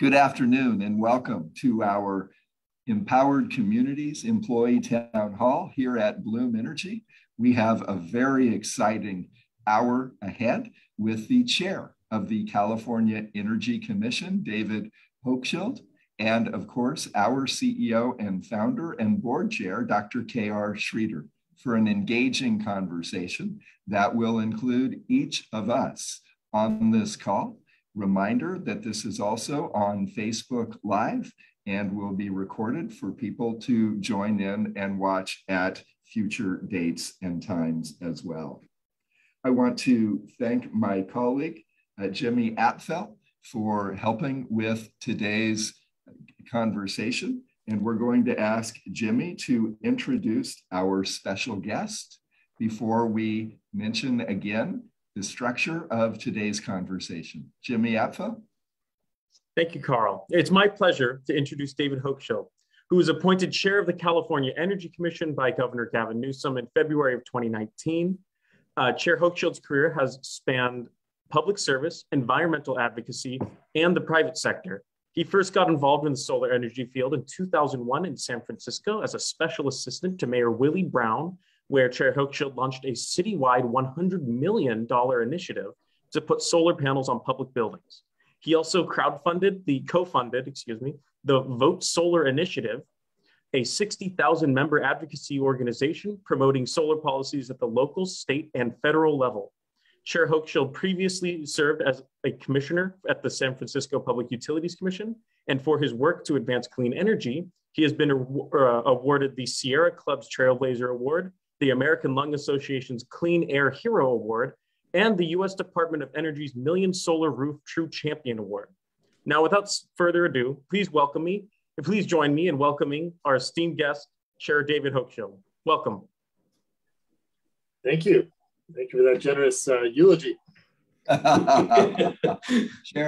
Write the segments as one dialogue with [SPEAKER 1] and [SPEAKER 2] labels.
[SPEAKER 1] Good afternoon and welcome to our Empowered Communities Employee Town Hall here at Bloom Energy. We have a very exciting hour ahead with the chair of the California Energy Commission, David Hochschild, and of course, our CEO and founder and board chair, Dr. K.R. Sridhar, for an engaging conversation that will include each of us on this call Reminder that this is also on Facebook Live and will be recorded for people to join in and watch at future dates and times as well. I want to thank my colleague, uh, Jimmy Apfel, for helping with today's conversation. And we're going to ask Jimmy to introduce our special guest before we mention again the structure of today's conversation. Jimmy Apfel.
[SPEAKER 2] Thank you, Carl. It's my pleasure to introduce David Hochschild, who was appointed chair of the California Energy Commission by Governor Gavin Newsom in February of 2019. Uh, chair Hochschild's career has spanned public service, environmental advocacy, and the private sector. He first got involved in the solar energy field in 2001 in San Francisco as a special assistant to Mayor Willie Brown where Chair Hochschild launched a citywide $100 million initiative to put solar panels on public buildings. He also crowdfunded the co-funded, excuse me, the Vote Solar Initiative, a 60,000 member advocacy organization promoting solar policies at the local, state, and federal level. Chair Hochschild previously served as a commissioner at the San Francisco Public Utilities Commission, and for his work to advance clean energy, he has been uh, awarded the Sierra Club's Trailblazer Award the American Lung Association's Clean Air Hero Award, and the US Department of Energy's Million Solar Roof True Champion Award. Now, without further ado, please welcome me, and please join me in welcoming our esteemed guest, Chair David Hochschild. Welcome.
[SPEAKER 3] Thank you. Thank you for that generous uh, eulogy.
[SPEAKER 1] Chair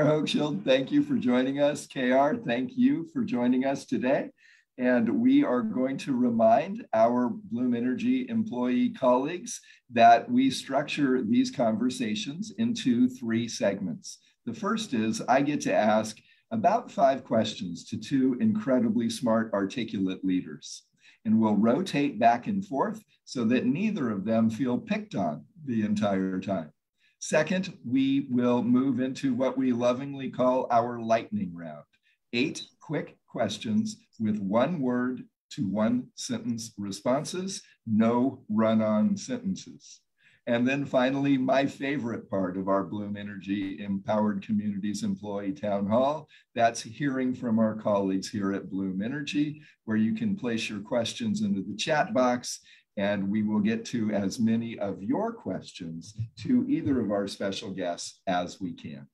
[SPEAKER 1] Hochschild, thank you for joining us. KR, thank you for joining us today. And we are going to remind our Bloom Energy employee colleagues that we structure these conversations into three segments. The first is I get to ask about five questions to two incredibly smart, articulate leaders. And we'll rotate back and forth so that neither of them feel picked on the entire time. Second, we will move into what we lovingly call our lightning round eight quick questions with one word to one sentence responses, no run on sentences. And then finally, my favorite part of our Bloom Energy Empowered Communities Employee Town Hall, that's hearing from our colleagues here at Bloom Energy, where you can place your questions into the chat box and we will get to as many of your questions to either of our special guests as we can.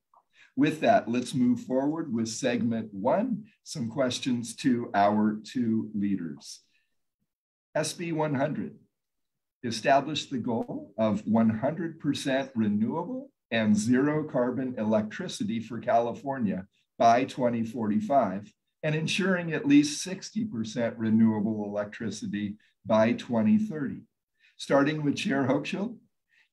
[SPEAKER 1] With that, let's move forward with segment one, some questions to our two leaders. SB 100 established the goal of 100% renewable and zero carbon electricity for California by 2045 and ensuring at least 60% renewable electricity by 2030. Starting with Chair Hochschild,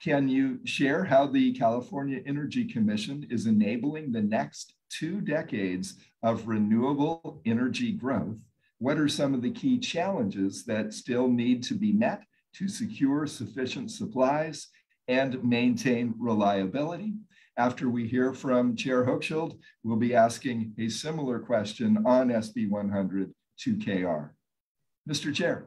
[SPEAKER 1] can you share how the California Energy Commission is enabling the next two decades of renewable energy growth? What are some of the key challenges that still need to be met to secure sufficient supplies and maintain reliability? After we hear from Chair Hochschild, we'll be asking a similar question on SB 100 to KR. Mr. Chair.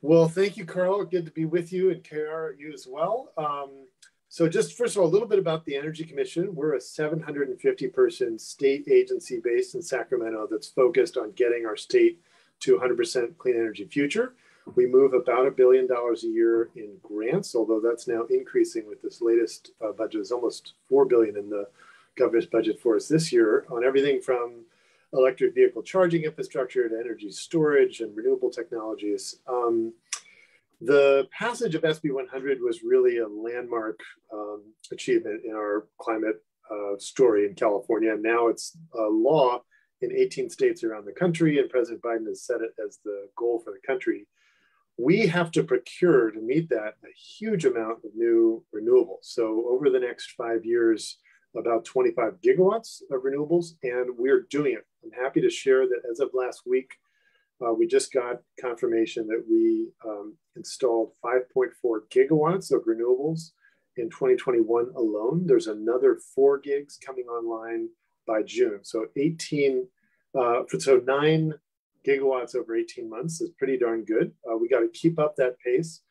[SPEAKER 3] Well, thank you, Carl. Good to be with you and KR, you as well. Um, so just first of all, a little bit about the Energy Commission. We're a 750 person state agency based in Sacramento that's focused on getting our state to 100% clean energy future. We move about a billion dollars a year in grants, although that's now increasing with this latest uh, budget. It's almost 4 billion in the governor's budget for us this year on everything from electric vehicle charging infrastructure to energy storage and renewable technologies. Um, the passage of SB 100 was really a landmark um, achievement in our climate uh, story in California. Now it's a law in 18 states around the country, and President Biden has set it as the goal for the country. We have to procure to meet that a huge amount of new renewables. So over the next five years, about 25 gigawatts of renewables, and we're doing it. I'm happy to share that as of last week, uh, we just got confirmation that we um, installed 5.4 gigawatts of renewables in 2021 alone. There's another four gigs coming online by June. So 18, uh, so nine gigawatts over 18 months is pretty darn good. Uh, we got to keep up that pace,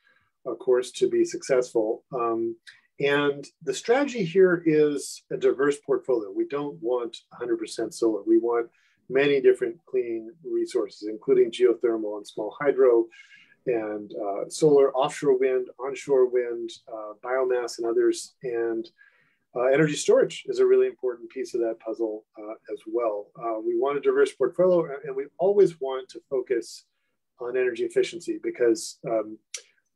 [SPEAKER 3] of course, to be successful. Um, and the strategy here is a diverse portfolio. We don't want 100% solar. We want many different clean resources, including geothermal and small hydro, and uh, solar, offshore wind, onshore wind, uh, biomass, and others. And uh, energy storage is a really important piece of that puzzle uh, as well. Uh, we want a diverse portfolio, and we always want to focus on energy efficiency because um,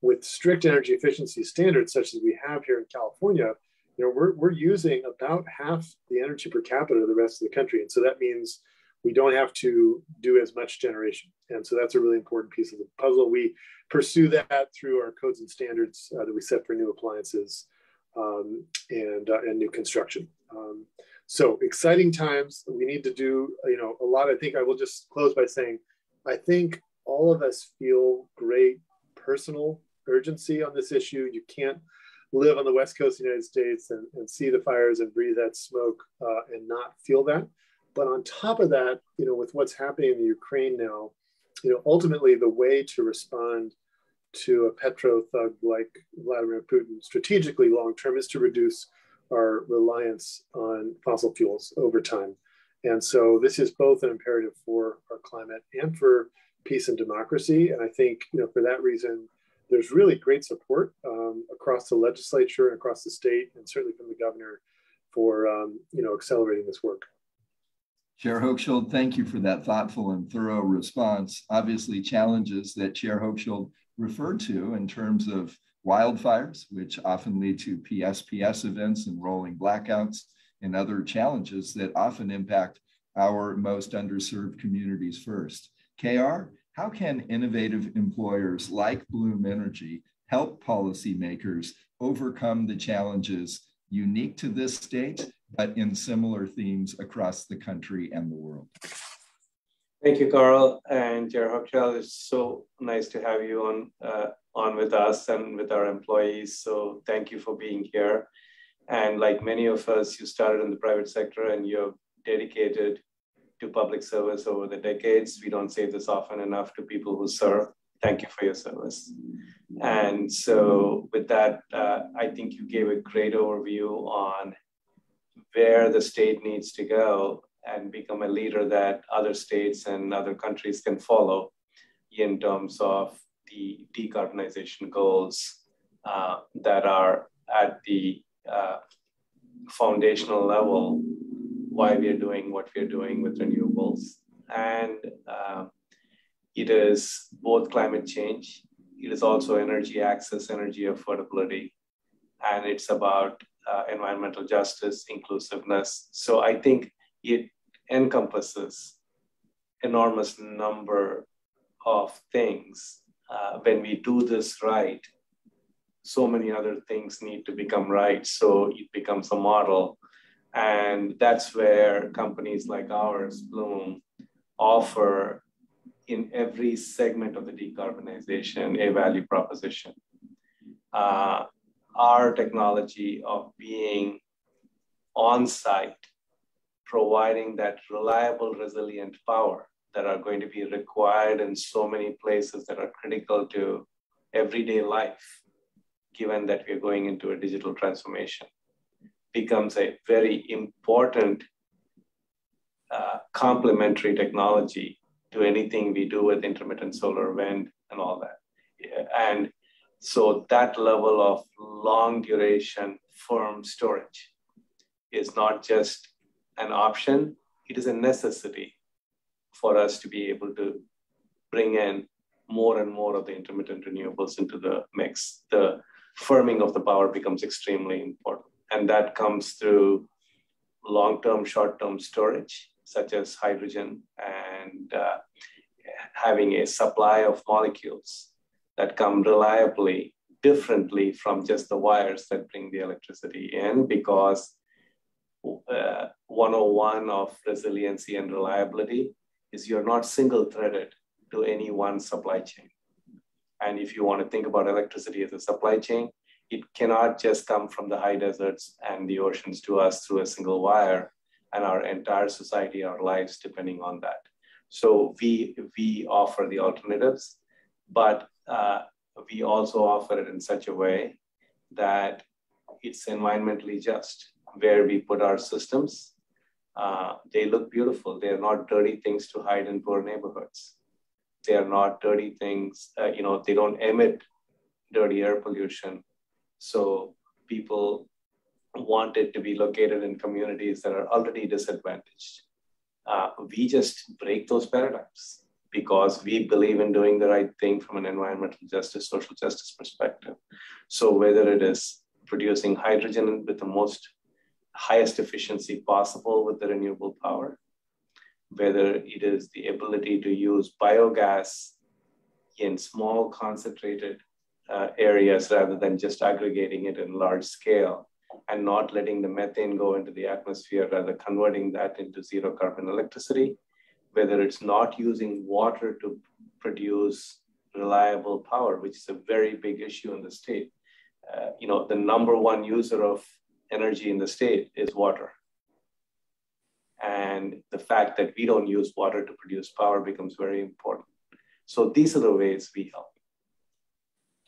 [SPEAKER 3] with strict energy efficiency standards, such as we have here in California, you know, we're, we're using about half the energy per capita of the rest of the country. And so that means we don't have to do as much generation. And so that's a really important piece of the puzzle. We pursue that through our codes and standards uh, that we set for new appliances um, and, uh, and new construction. Um, so exciting times. We need to do, you know, a lot. I think I will just close by saying, I think all of us feel great personal urgency on this issue. You can't live on the West Coast of the United States and, and see the fires and breathe that smoke uh, and not feel that. But on top of that, you know, with what's happening in the Ukraine now, you know, ultimately the way to respond to a petro thug like Vladimir Putin strategically long term is to reduce our reliance on fossil fuels over time. And so this is both an imperative for our climate and for peace and democracy. And I think, you know, for that reason, there's really great support um, across the legislature and across the state, and certainly from the governor for, um, you know, accelerating this work.
[SPEAKER 1] Chair Hochschild, thank you for that thoughtful and thorough response. Obviously, challenges that Chair Hochschild referred to in terms of wildfires, which often lead to PSPS events and rolling blackouts, and other challenges that often impact our most underserved communities first. KR, how can innovative employers like Bloom Energy help policymakers overcome the challenges unique to this state but in similar themes across the country and the world.
[SPEAKER 4] Thank you, Carl and Chair Hochschild. It's so nice to have you on uh, on with us and with our employees. So thank you for being here. And like many of us, you started in the private sector and you're dedicated to public service over the decades. We don't say this often enough to people who serve. Thank you for your service. And so with that, uh, I think you gave a great overview on where the state needs to go and become a leader that other states and other countries can follow in terms of the decarbonization goals uh, that are at the uh, foundational level why we are doing what we are doing with renewables and uh, it is both climate change it is also energy access energy affordability and it's about uh, environmental justice, inclusiveness. So I think it encompasses enormous number of things. Uh, when we do this right, so many other things need to become right. So it becomes a model. And that's where companies like ours, Bloom, offer in every segment of the decarbonization a value proposition. Uh, our technology of being on site, providing that reliable, resilient power that are going to be required in so many places that are critical to everyday life, given that we're going into a digital transformation, becomes a very important uh, complementary technology to anything we do with intermittent solar, wind, and all that. And so that level of long duration firm storage is not just an option, it is a necessity for us to be able to bring in more and more of the intermittent renewables into the mix. The firming of the power becomes extremely important. And that comes through long term, short term storage, such as hydrogen, and uh, having a supply of molecules that come reliably differently from just the wires that bring the electricity in because uh, 101 of resiliency and reliability is you're not single threaded to any one supply chain. And if you want to think about electricity as a supply chain, it cannot just come from the high deserts and the oceans to us through a single wire and our entire society, our lives depending on that. So we, we offer the alternatives, but uh, we also offer it in such a way that it's environmentally just where we put our systems. Uh, they look beautiful. They're not dirty things to hide in poor neighborhoods. They are not dirty things, uh, you know, they don't emit dirty air pollution. So people want it to be located in communities that are already disadvantaged. Uh, we just break those paradigms because we believe in doing the right thing from an environmental justice, social justice perspective. So whether it is producing hydrogen with the most highest efficiency possible with the renewable power, whether it is the ability to use biogas in small concentrated uh, areas rather than just aggregating it in large scale and not letting the methane go into the atmosphere, rather converting that into zero carbon electricity, whether it's not using water to produce reliable power, which is a very big issue in the state. Uh, you know, the number one user of energy in the state is water. And the fact that we don't use water to produce power becomes very important. So these are the ways we help.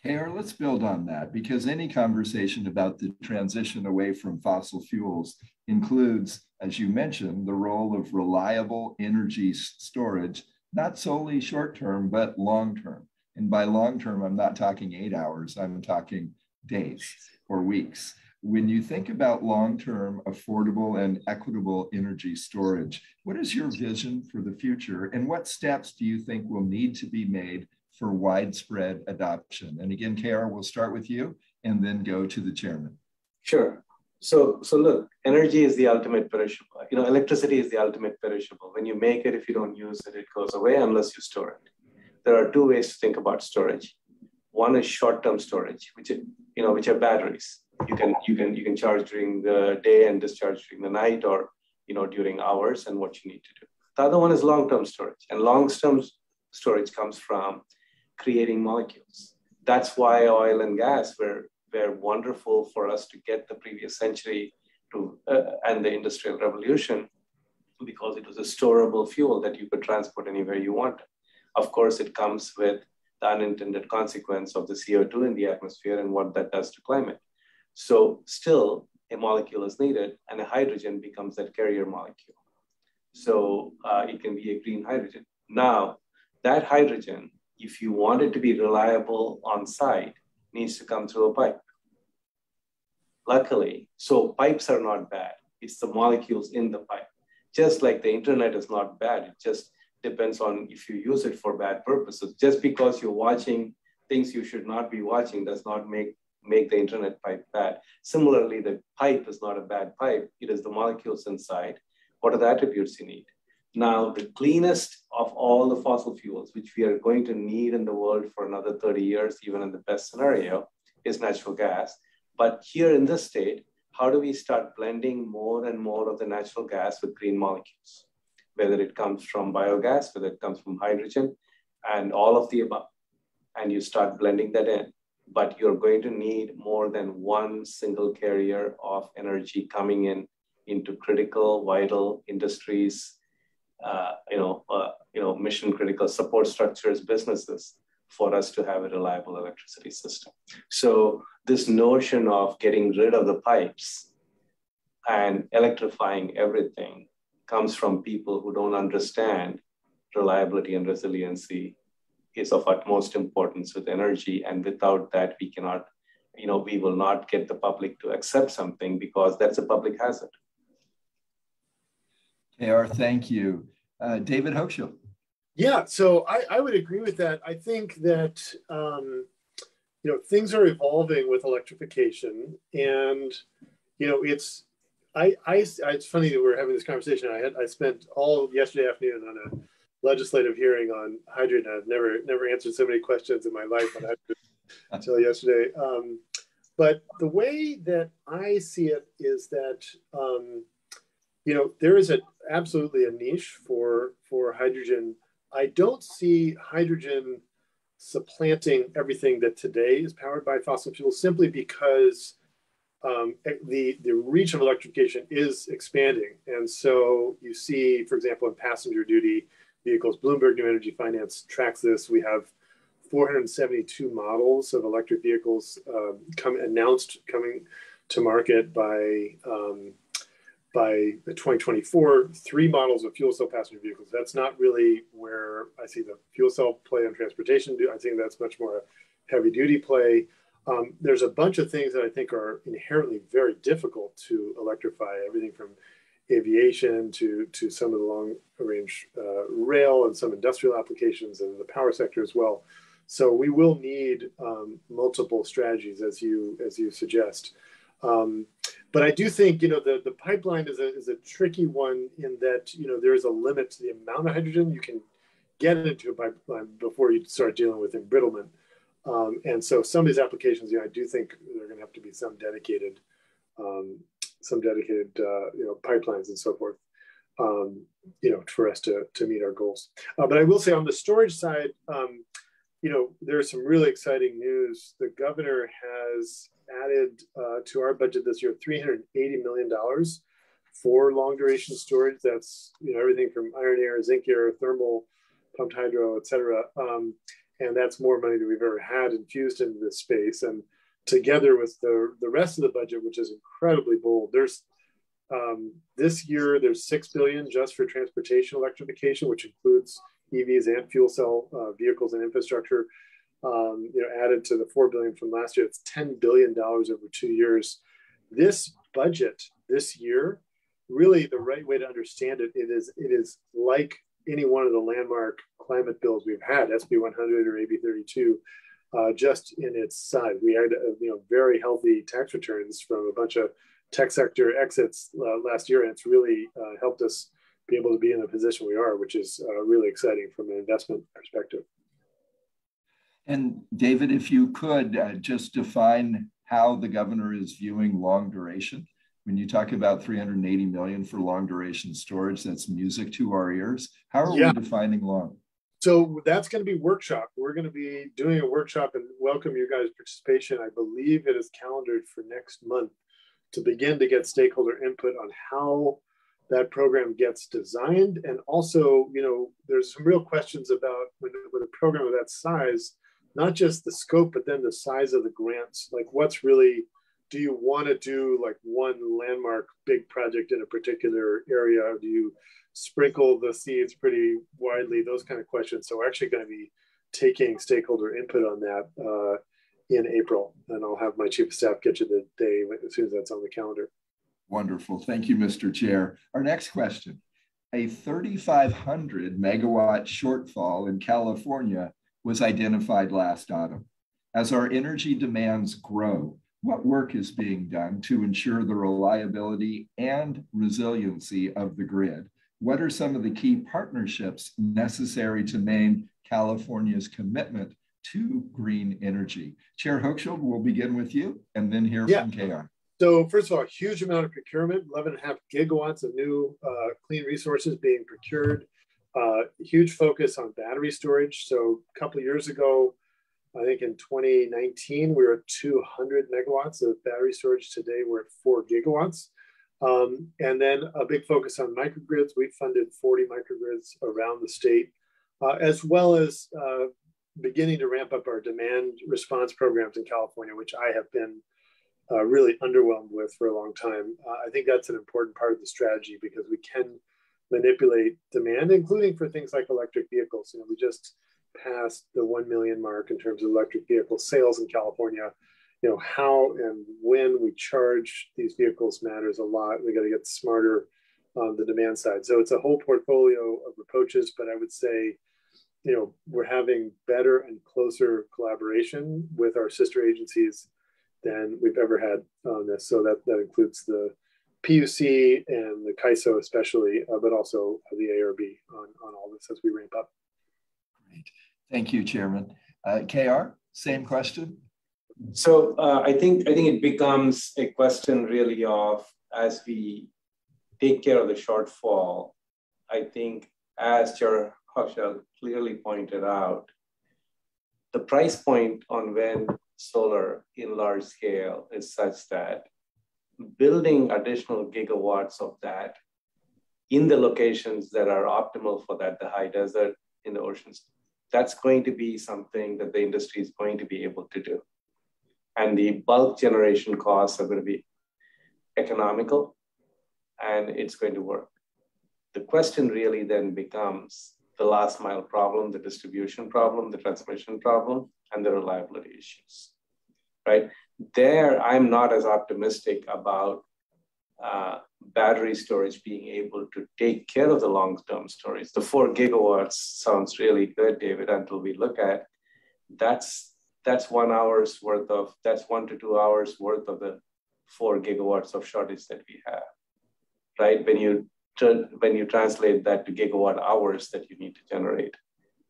[SPEAKER 1] KR, let's build on that because any conversation about the transition away from fossil fuels includes, as you mentioned, the role of reliable energy storage, not solely short term, but long term. And by long term, I'm not talking eight hours, I'm talking days or weeks. When you think about long term, affordable, and equitable energy storage, what is your vision for the future? And what steps do you think will need to be made for widespread adoption? And again, KR, we'll start with you and then go to the chairman.
[SPEAKER 4] Sure. So, so look, energy is the ultimate perishable. You know, electricity is the ultimate perishable. When you make it, if you don't use it, it goes away unless you store it. There are two ways to think about storage. One is short-term storage, which is, you know, which are batteries. You can you can you can charge during the day and discharge during the night, or you know during hours, and what you need to do. The other one is long-term storage, and long-term storage comes from creating molecules. That's why oil and gas were, were wonderful for us to get the previous century to, uh, and the industrial revolution because it was a storable fuel that you could transport anywhere you want. Of course, it comes with the unintended consequence of the CO2 in the atmosphere and what that does to climate. So still a molecule is needed and a hydrogen becomes that carrier molecule. So uh, it can be a green hydrogen. Now, that hydrogen if you want it to be reliable on site, needs to come through a pipe. Luckily, so pipes are not bad. It's the molecules in the pipe. Just like the internet is not bad. It just depends on if you use it for bad purposes. Just because you're watching things you should not be watching does not make, make the internet pipe bad. Similarly, the pipe is not a bad pipe. It is the molecules inside. What are the attributes you need? Now, the cleanest of all the fossil fuels, which we are going to need in the world for another 30 years, even in the best scenario, is natural gas. But here in this state, how do we start blending more and more of the natural gas with green molecules? Whether it comes from biogas, whether it comes from hydrogen, and all of the above. And you start blending that in. But you're going to need more than one single carrier of energy coming in into critical, vital industries you know, uh, you know, mission critical support structures, businesses for us to have a reliable electricity system. So this notion of getting rid of the pipes and electrifying everything comes from people who don't understand reliability and resiliency is of utmost importance with energy. And without that, we cannot, you know, we will not get the public to accept something because that's a public hazard.
[SPEAKER 1] KR, thank you. Uh, David Hochschild.
[SPEAKER 3] Yeah, so I, I would agree with that. I think that um, you know things are evolving with electrification, and you know it's I, I it's funny that we're having this conversation. I had I spent all yesterday afternoon on a legislative hearing on hydrogen. I've never never answered so many questions in my life on hydrogen until yesterday. Um, but the way that I see it is that um, you know, there is a absolutely a niche for for hydrogen. I don't see hydrogen supplanting everything that today is powered by fossil fuels simply because um, the, the reach of electrification is expanding. And so you see, for example, in passenger duty vehicles, Bloomberg New Energy Finance tracks this. We have 472 models of electric vehicles uh, come announced coming to market by um, by the 2024. Three models of fuel cell passenger vehicles. That's not really where I see the fuel cell play on transportation. I think that's much more a heavy duty play. Um, there's a bunch of things that I think are inherently very difficult to electrify. Everything from aviation to to some of the long range uh, rail and some industrial applications and the power sector as well. So we will need um, multiple strategies, as you as you suggest. Um, but I do think you know the, the pipeline is a, is a tricky one in that you know there is a limit to the amount of hydrogen you can get into a pipeline before you start dealing with embrittlement. Um, and so some of these applications, you know, I do think there are going to have to be some dedicated, um, some dedicated, uh, you know, pipelines and so forth, um, you know, for us to to meet our goals. Uh, but I will say on the storage side, um, you know, there's some really exciting news. The governor has added uh, to our budget this year $380 million for long duration storage. That's you know everything from iron air, zinc air, thermal, pumped hydro, et cetera. Um, and that's more money than we've ever had infused into this space. And together with the, the rest of the budget, which is incredibly bold, there's um, this year there's six billion just for transportation electrification, which includes EVs and fuel cell uh, vehicles and infrastructure. Um, you know, added to the four billion from last year, it's ten billion dollars over two years. This budget this year, really, the right way to understand it, it is it is like any one of the landmark climate bills we've had, SB 100 or AB 32. Uh, just in its size, we had uh, you know very healthy tax returns from a bunch of tech sector exits uh, last year, and it's really uh, helped us be able to be in the position we are, which is uh, really exciting from an investment perspective.
[SPEAKER 1] And David, if you could uh, just define how the governor is viewing long duration. When you talk about 380 million for long duration storage, that's music to our ears. How are yeah. we defining long?
[SPEAKER 3] So that's going to be workshop. We're going to be doing a workshop and welcome your guys' participation. I believe it is calendared for next month to begin to get stakeholder input on how that program gets designed. And also, you know, there's some real questions about when, with a program of that size, not just the scope, but then the size of the grants. Like, what's really, do you want to do like one landmark big project in a particular area? Or do you sprinkle the seeds pretty widely? Those kind of questions. So, we're actually going to be taking stakeholder input on that uh, in April. And I'll have my chief of staff get you the day as soon as that's on the calendar.
[SPEAKER 1] Wonderful. Thank you, Mr. Chair. Our next question. A 3,500 megawatt shortfall in California was identified last autumn. As our energy demands grow, what work is being done to ensure the reliability and resiliency of the grid? What are some of the key partnerships necessary to maintain California's commitment to green energy? Chair Hochschild, we'll begin with you and then hear yeah. from KR.
[SPEAKER 3] So first of all, a huge amount of procurement, 11 and a half gigawatts of new uh, clean resources being procured. Uh, huge focus on battery storage. So a couple years ago, I think in 2019, we were at 200 megawatts of battery storage. Today, we're at four gigawatts. Um, and then a big focus on microgrids. We funded 40 microgrids around the state, uh, as well as uh, beginning to ramp up our demand response programs in California, which I have been uh, really underwhelmed with for a long time. Uh, I think that's an important part of the strategy because we can manipulate demand, including for things like electric vehicles. You know, we just passed the 1 million mark in terms of electric vehicle sales in California. You know, how and when we charge these vehicles matters a lot. We got to get smarter on the demand side. So it's a whole portfolio of approaches, but I would say, you know, we're having better and closer collaboration with our sister agencies than we've ever had on this. So that, that includes the PUC and the CAISO especially, uh, but also the ARB on, on all this as we ramp up.
[SPEAKER 1] Great. Thank you, Chairman. Uh, KR, same question.
[SPEAKER 4] So uh, I think I think it becomes a question really of as we take care of the shortfall, I think, as Chair Hochschild clearly pointed out, the price point on wind solar in large scale is such that building additional gigawatts of that in the locations that are optimal for that, the high desert in the oceans, that's going to be something that the industry is going to be able to do. And the bulk generation costs are going to be economical and it's going to work. The question really then becomes the last mile problem, the distribution problem, the transmission problem, and the reliability issues, right? There, I'm not as optimistic about uh, battery storage being able to take care of the long-term storage. The four gigawatts sounds really good, David, until we look at that's that's one hour's worth of that's one to two hours worth of the four gigawatts of shortage that we have, right? When you when you translate that to gigawatt hours that you need to generate,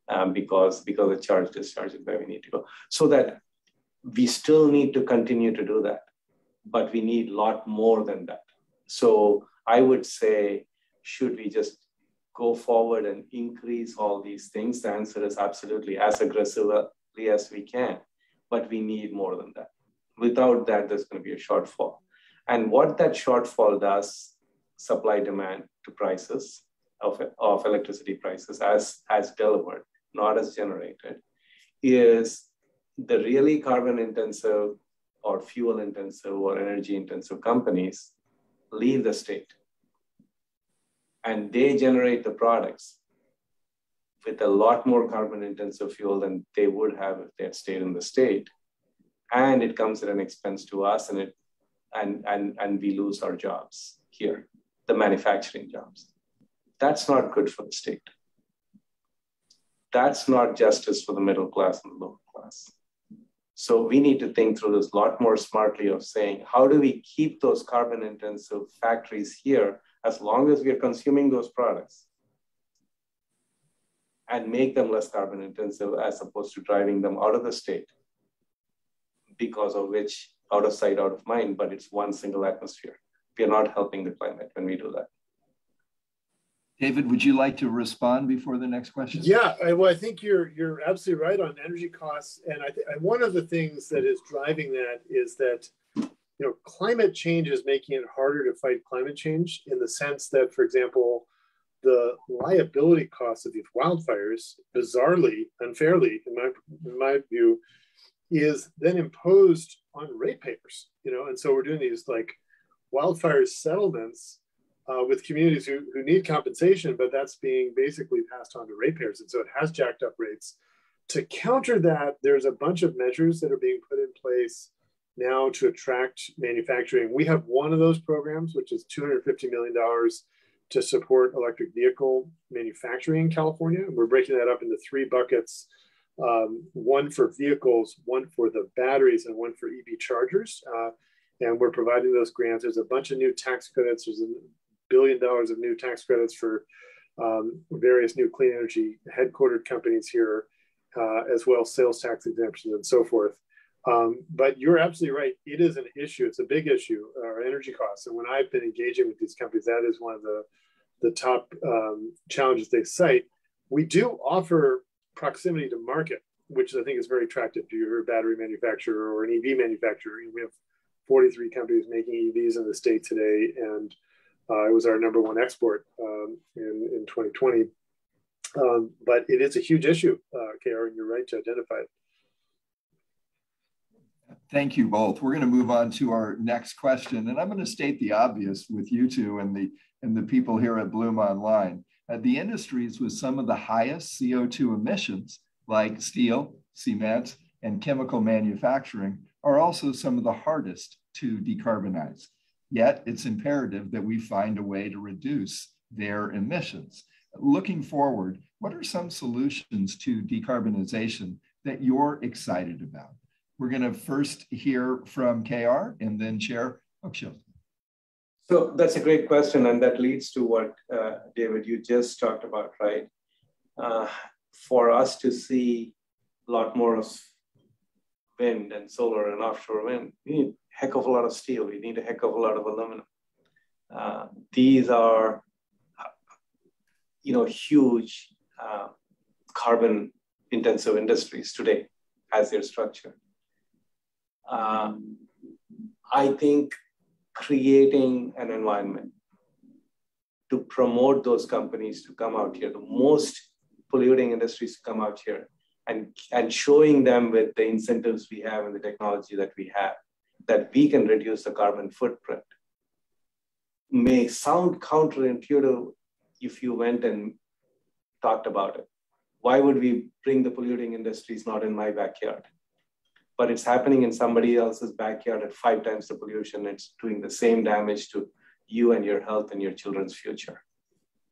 [SPEAKER 4] um, because because the charge discharge is where we need to go. So that we still need to continue to do that, but we need a lot more than that. So I would say, should we just go forward and increase all these things? The answer is absolutely as aggressively as we can, but we need more than that. Without that, there's going to be a shortfall. And what that shortfall does, supply demand to prices of, of electricity prices as, as delivered, not as generated, is the really carbon intensive or fuel intensive or energy intensive companies leave the state. And they generate the products with a lot more carbon intensive fuel than they would have if they had stayed in the state. And it comes at an expense to us and it and and and we lose our jobs here the manufacturing jobs. That's not good for the state. That's not justice for the middle class and the lower class so we need to think through this a lot more smartly of saying, how do we keep those carbon intensive factories here as long as we are consuming those products and make them less carbon intensive as opposed to driving them out of the state because of which out of sight, out of mind, but it's one single atmosphere. We are not helping the climate when we do that.
[SPEAKER 1] David, would you like to respond before the next question?
[SPEAKER 3] Yeah, I, well, I think you're you're absolutely right on energy costs, and I think one of the things that is driving that is that you know climate change is making it harder to fight climate change in the sense that, for example, the liability costs of these wildfires, bizarrely, unfairly, in my in my view, is then imposed on ratepayers. You know, and so we're doing these like wildfire settlements uh, with communities who, who need compensation, but that's being basically passed on to ratepayers. And so it has jacked up rates. To counter that, there's a bunch of measures that are being put in place now to attract manufacturing. We have one of those programs, which is $250 million to support electric vehicle manufacturing in California. And we're breaking that up into three buckets um, one for vehicles, one for the batteries, and one for EV chargers. Uh, and we're providing those grants. There's a bunch of new tax credits. There's a billion dollars of new tax credits for um, various new clean energy headquartered companies here, uh, as well sales tax exemptions and so forth. Um, but you're absolutely right. It is an issue. It's a big issue, our energy costs. And when I've been engaging with these companies, that is one of the, the top um, challenges they cite. We do offer proximity to market, which I think is very attractive to your battery manufacturer or an EV manufacturer. We have 43 companies making EVs in the state today, and uh, it was our number one export um, in, in 2020. Um, but it is a huge issue, uh, KR, and you're right to identify it.
[SPEAKER 1] Thank you both. We're going to move on to our next question, and I'm going to state the obvious with you two and the and the people here at Bloom Online. Uh, the industries with some of the highest CO2 emissions, like steel, cement, and chemical manufacturing, are also some of the hardest to decarbonize. Yet it's imperative that we find a way to reduce their emissions. Looking forward, what are some solutions to decarbonization that you're excited about? We're going to first hear from KR and then Chair Hochschild.
[SPEAKER 4] So that's a great question, and that leads to what uh, David you just talked about, right? Uh, for us to see a lot more of wind and solar and offshore wind, we need heck of a lot of steel. We need a heck of a lot of aluminum. Uh, these are, you know, huge uh, carbon intensive industries today as their structure. Um, I think creating an environment to promote those companies to come out here, the most polluting industries to come out here, and, and showing them with the incentives we have and the technology that we have, that we can reduce the carbon footprint may sound counterintuitive if you went and talked about it. Why would we bring the polluting industries not in my backyard? But it's happening in somebody else's backyard at five times the pollution. It's doing the same damage to you and your health and your children's future.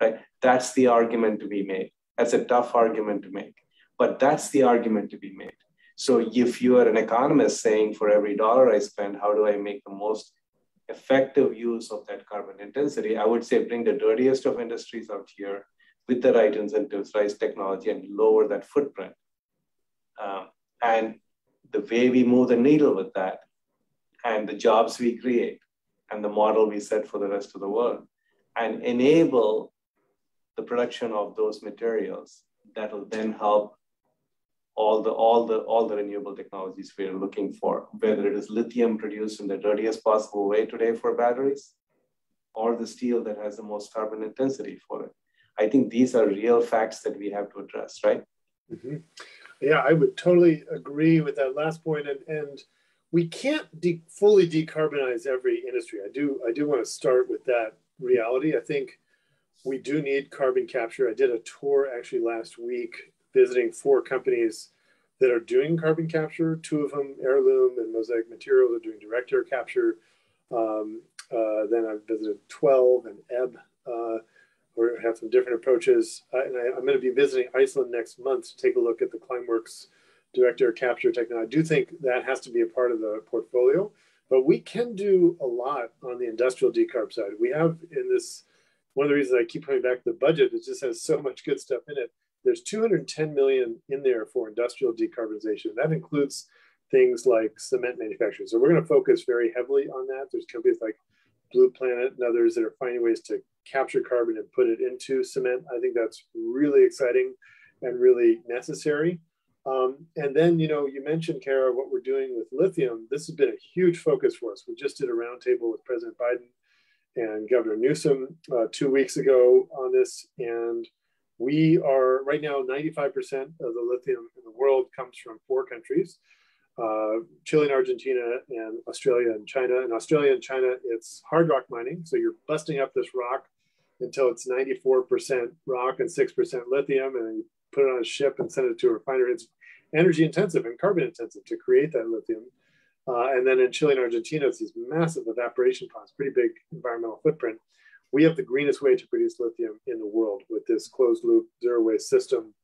[SPEAKER 4] Right? That's the argument to be made. That's a tough argument to make, but that's the argument to be made. So if you are an economist saying for every dollar I spend, how do I make the most effective use of that carbon intensity? I would say bring the dirtiest of industries out here with the right incentives, right technology, and lower that footprint. Um, and the way we move the needle with that, and the jobs we create, and the model we set for the rest of the world, and enable the production of those materials that will then help all the all the all the renewable technologies we're looking for, whether it is lithium produced in the dirtiest possible way today for batteries, or the steel that has the most carbon intensity for it. I think these are real facts that we have to address, right?
[SPEAKER 3] Mm-hmm. Yeah, I would totally agree with that last point, and and we can't de- fully decarbonize every industry. I do I do want to start with that reality. I think we do need carbon capture. I did a tour actually last week visiting four companies that are doing carbon capture. Two of them, Heirloom and Mosaic Materials, are doing direct air capture. Um, uh, then I've visited 12 and Ebb. Uh, have some different approaches. Uh, and I, am going to be visiting Iceland next month to take a look at the Climeworks direct air capture technology. I do think that has to be a part of the portfolio, but we can do a lot on the industrial decarb side. We have in this, one of the reasons I keep coming back to the budget, it just has so much good stuff in it. There's 210 million in there for industrial decarbonization. That includes things like cement manufacturing. So we're going to focus very heavily on that. There's companies like Blue Planet and others that are finding ways to capture carbon and put it into cement. I think that's really exciting and really necessary. Um, and then, you know, you mentioned, KR, what we're doing with lithium. This has been a huge focus for us. We just did a roundtable with President Biden and Governor Newsom uh, two weeks ago on this. And we are right now 95% of the lithium in the world comes from four countries uh, Chile and Argentina and Australia and China. In Australia and China, it's hard rock mining. So you're busting up this rock until it's 94% rock and 6% lithium, and you put it on a ship and send it to a refinery. It's energy intensive and carbon intensive to create that lithium. Uh, and then in Chile and Argentina, it's these massive evaporation ponds, pretty big environmental footprint. We have the greenest way to produce lithium in the world with this closed loop zero waste system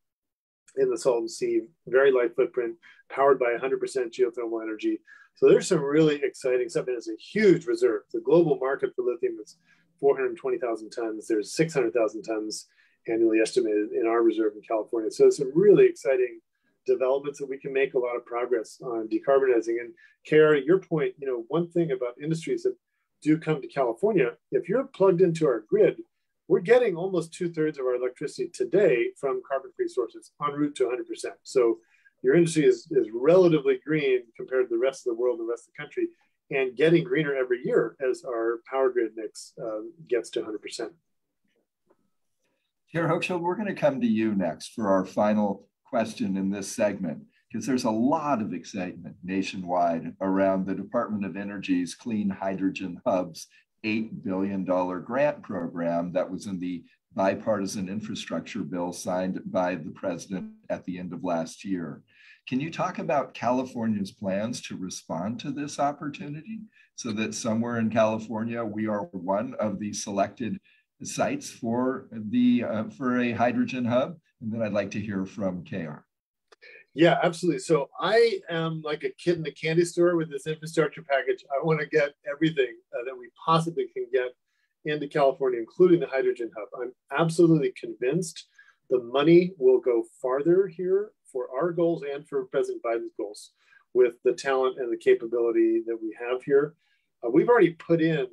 [SPEAKER 3] in the Salton Sea, very light footprint, powered by 100% geothermal energy. So there's some really exciting stuff, and it's a huge reserve. The global market for lithium is 420,000 tons. There's 600,000 tons annually estimated in our reserve in California. So some really exciting developments that we can make a lot of progress on decarbonizing. And KR, your point, you know, one thing about industries that do come to California, if you're plugged into our grid, we're getting almost two thirds of our electricity today from carbon free sources en route to 100%. So your industry is, is relatively green compared to the rest of the world and the rest of the country and getting greener every year as our power grid mix uh, gets to 100%.
[SPEAKER 1] Chair Hochschild, we're going to come to you next for our final question in this segment, because there's a lot of excitement nationwide around the Department of Energy's Clean Hydrogen Hubs $8 billion grant program that was in the bipartisan infrastructure bill signed by the president at the end of last year. Can you talk about California's plans to respond to this opportunity so that somewhere in California we are one of the selected sites for the uh, for a hydrogen hub? And then I'd like to hear from KR.
[SPEAKER 3] Yeah, absolutely. So I am like a kid in a candy store with this infrastructure package. I want to get everything uh, that we possibly can get into California, including the hydrogen hub. I'm absolutely convinced the money will go farther here for our goals and for President Biden's goals with the talent and the capability that we have here. Uh, we've already put in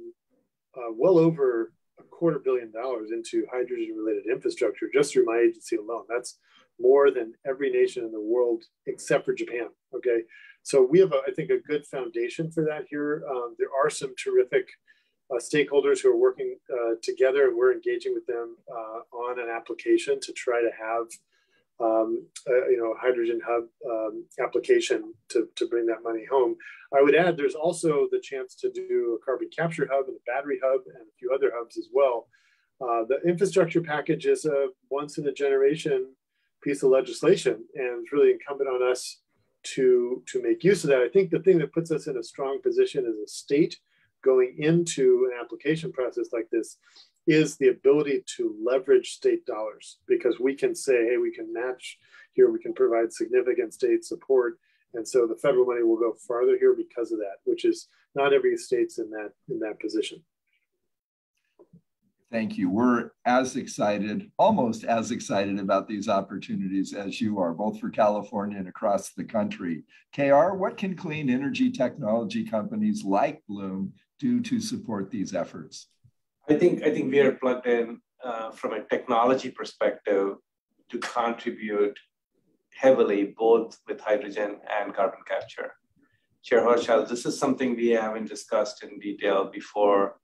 [SPEAKER 3] uh, well over a quarter billion dollars into hydrogen related infrastructure just through my agency alone. That's more than every nation in the world except for Japan. Okay. So we have, a, I think, a good foundation for that here. Um, there are some terrific uh, stakeholders who are working uh, together and we're engaging with them uh, on an application to try to have um, you know, hydrogen hub um, application to, to bring that money home. I would add there's also the chance to do a carbon capture hub and a battery hub and a few other hubs as well. Uh, the infrastructure package is a once in a generation piece of legislation and it's really incumbent on us to, to make use of that. I think the thing that puts us in a strong position as a state going into an application process like this is the ability to leverage state dollars because we can say, hey, we can match here, we can provide significant state support. And so the federal money will go farther here because of that, which is not every state's in that in that position.
[SPEAKER 1] Thank you. We're as excited, almost as excited about these opportunities as you are, both for California and across the country. KR, what can clean energy technology companies like Bloom do to support these efforts?
[SPEAKER 4] I think I think we are plugged in uh, from a technology perspective to contribute heavily both with hydrogen and carbon capture. Chair Hochschild, this is something we haven't discussed in detail before,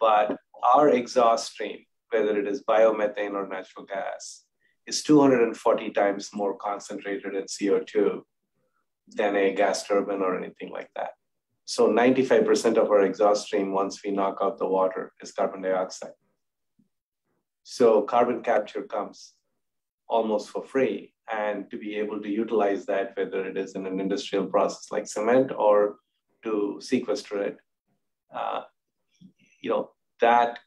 [SPEAKER 4] but our exhaust stream, whether it is biomethane or natural gas, is 240 times more concentrated in CO2 than a gas turbine or anything like that. So 95% of our exhaust stream, once we knock out the water, is carbon dioxide. So carbon capture comes almost for free. And to be able to utilize that, whether it is in an industrial process like cement or to sequester it, uh, you know, that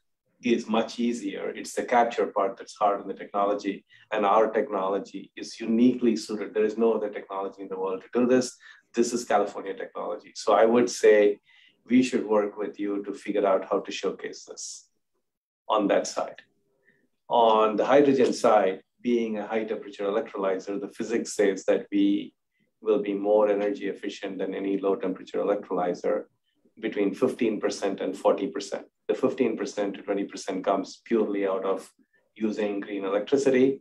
[SPEAKER 4] is much easier. It's the capture part that's hard in the technology. And our technology is uniquely suited. There is no other technology in the world to do this this is California technology. So I would say we should work with you to figure out how to showcase this on that side. On the hydrogen side, being a high temperature electrolyzer, the physics says that we will be more energy efficient than any low temperature electrolyzer between 15% and 40%. The 15% to 20% comes purely out of using green electricity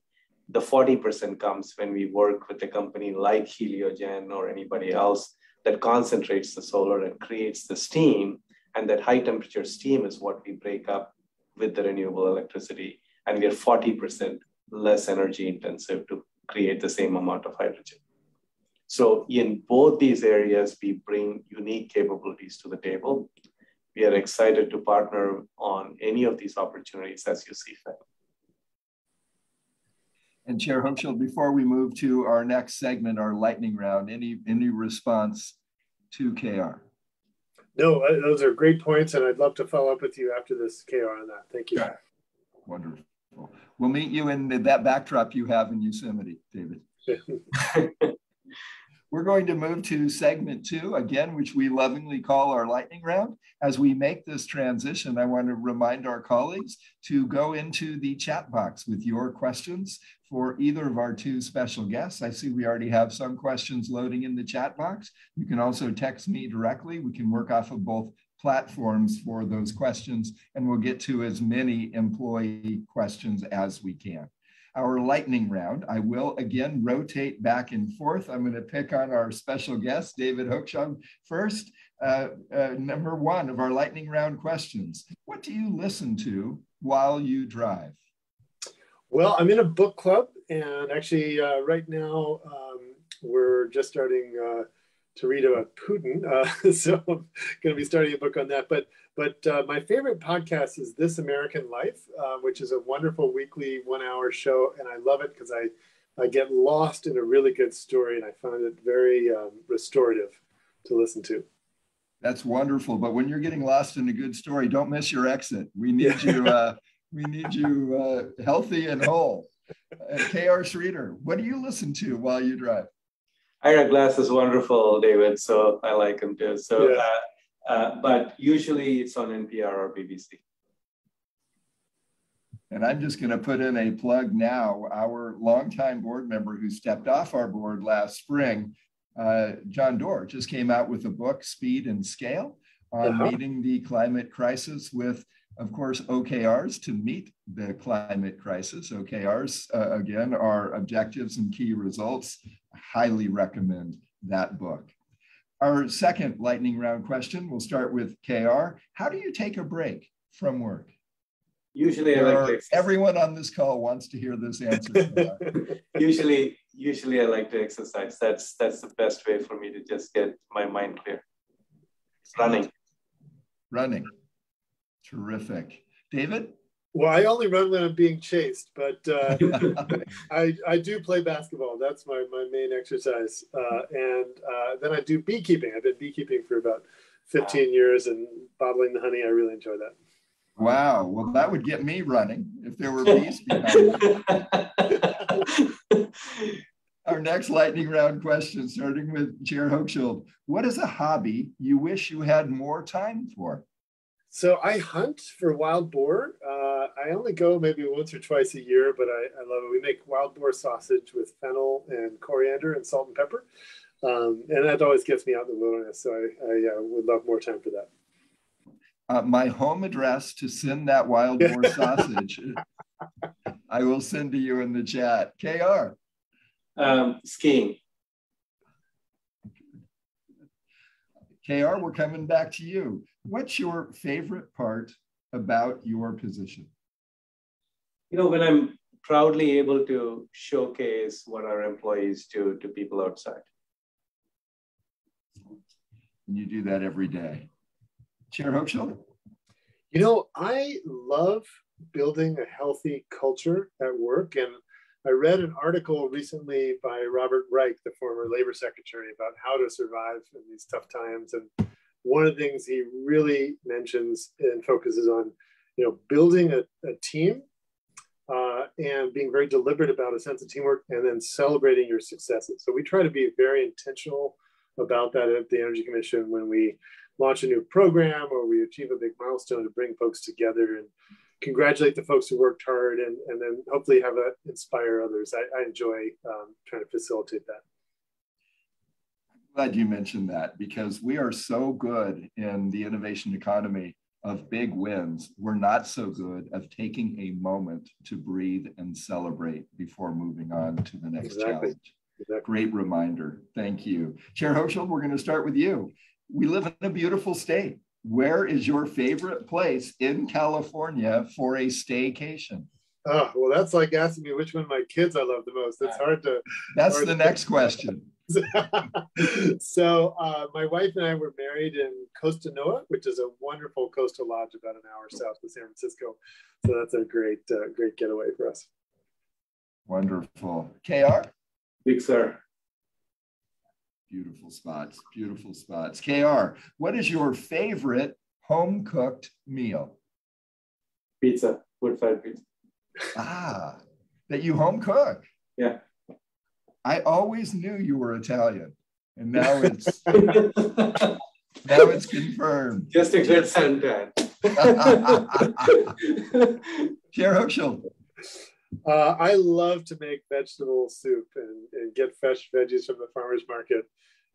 [SPEAKER 4] the 40% comes when we work with a company like Heliogen or anybody else that concentrates the solar and creates the steam. And that high temperature steam is what we break up with the renewable electricity. And we are 40% less energy intensive to create the same amount of hydrogen. So in both these areas, we bring unique capabilities to the table. We are excited to partner on any of these opportunities as you see fit.
[SPEAKER 1] And Chair Hochschild, before we move to our next segment, our lightning round, any any response to KR?
[SPEAKER 3] No, uh, those are great points, and I'd love to follow up with you after this, KR, on that. Thank you. Yeah.
[SPEAKER 1] Wonderful. We'll meet you in that backdrop you have in Yosemite, David. We're going to move to segment two, again, which we lovingly call our lightning round. As we make this transition, I want to remind our colleagues to go into the chat box with your questions for either of our two special guests. I see we already have some questions loading in the chat box. You can also text me directly. We can work off of both platforms for those questions, and we'll get to as many employee questions as we can our lightning round. I will again rotate back and forth. I'm going to pick on our special guest, David Hochschild, first. Uh, uh, number one of our lightning round questions What do you listen to while you drive?
[SPEAKER 3] Well, I'm in a book club, and actually, uh, right now, um, we're just starting uh, to read about Putin. Uh, so I'm going to be starting a book on that. But but uh, my favorite podcast is This American Life, uh, which is a wonderful weekly one-hour show, and I love it because I I get lost in a really good story, and I find it very um, restorative to listen to.
[SPEAKER 1] That's wonderful. But when you're getting lost in a good story, don't miss your exit. We need you. Uh, we need you uh, healthy and whole. And K.R. Sridhar, what do you listen to while you drive?
[SPEAKER 4] Ira Glass is wonderful, David. So I like him too. So, yeah. Uh, but usually it's on NPR or BBC.
[SPEAKER 1] And I'm just going to put in a plug now. Our longtime board member who stepped off our board last spring, uh, John Doerr, just came out with a book, Speed and Scale. on uh-huh. meeting the climate crisis with, of course, OKRs to meet the climate crisis. OKRs, uh, again, are objectives and key results. I highly recommend that book. Our second lightning round question, we'll start with KR. How do you take a break from work?
[SPEAKER 4] Usually, I like
[SPEAKER 1] everyone on this call wants to hear this answer.
[SPEAKER 4] usually, usually I like to exercise. That's that's the best way for me to just get my mind clear. running.
[SPEAKER 1] Running. Terrific. David?
[SPEAKER 3] Well, I only run when I'm being chased, but uh, I, I do play basketball. That's my, my main exercise. Uh, and uh, then I do beekeeping. I've been beekeeping for about 15 years and bottling the honey. I really enjoy that.
[SPEAKER 1] Wow. Well, that would get me running if there were bees behind me. Our next lightning round question, starting with Chair Hochschild. What is a hobby you wish you had more time for?
[SPEAKER 3] So I hunt for wild boar. Uh, I only go maybe once or twice a year, but I, I, love it. We make wild boar sausage with fennel and coriander and salt and pepper. Um, and that always gets me out in the wilderness. So I, I uh, would love more time for that
[SPEAKER 1] uh, my home address to send that wild boar sausage. I will send to you in the chat. KR.
[SPEAKER 4] Um, skiing.
[SPEAKER 1] KR, we're coming back to you. What's your favorite part about your position?
[SPEAKER 4] You know, when I'm proudly able to showcase what our employees do to people outside.
[SPEAKER 1] And you do that every day. Chair Hochschild?
[SPEAKER 3] You know, I love building a healthy culture at work. And I read an article recently by Robert Reich, the former labor secretary, about how to survive in these tough times. And one of the things he really mentions and focuses on, you know, building a, a team uh, and being very deliberate about a sense of teamwork and then celebrating your successes. So we try to be very intentional about that at the Energy Commission when we launch a new program or we achieve a big milestone to bring folks together and congratulate the folks who worked hard and, and then hopefully have a inspire others. I, I enjoy um, trying to facilitate that.
[SPEAKER 1] Glad you mentioned that because we are so good in the innovation economy of big wins. We're not so good of taking a moment to breathe and celebrate before moving on to the next exactly. challenge. Exactly. Great reminder. Thank you. Chair Hochschild, we're going to start with you we live in a beautiful state. Where is your favorite place in California for a staycation?
[SPEAKER 3] Oh, well, that's like asking me which one of my kids I love the most. It's hard to.
[SPEAKER 1] That's
[SPEAKER 3] hard
[SPEAKER 1] the to... next question.
[SPEAKER 3] so, uh, my wife and I were married in Costanoa, which is a wonderful coastal lodge about an hour south of San Francisco. So that's a great, uh, great getaway for us.
[SPEAKER 1] Wonderful. KR?
[SPEAKER 4] Big Sur.
[SPEAKER 1] Beautiful spots, beautiful spots. KR, what is your favorite home cooked meal?
[SPEAKER 4] Pizza, wood fired pizza.
[SPEAKER 1] Ah, that you home cook?
[SPEAKER 4] Yeah.
[SPEAKER 1] I always knew you were Italian, and now it's now it's confirmed.
[SPEAKER 4] Just a good suntan.
[SPEAKER 1] Chair Hochschild.
[SPEAKER 3] Uh, I love to make vegetable soup and, and, get fresh veggies from the farmer's market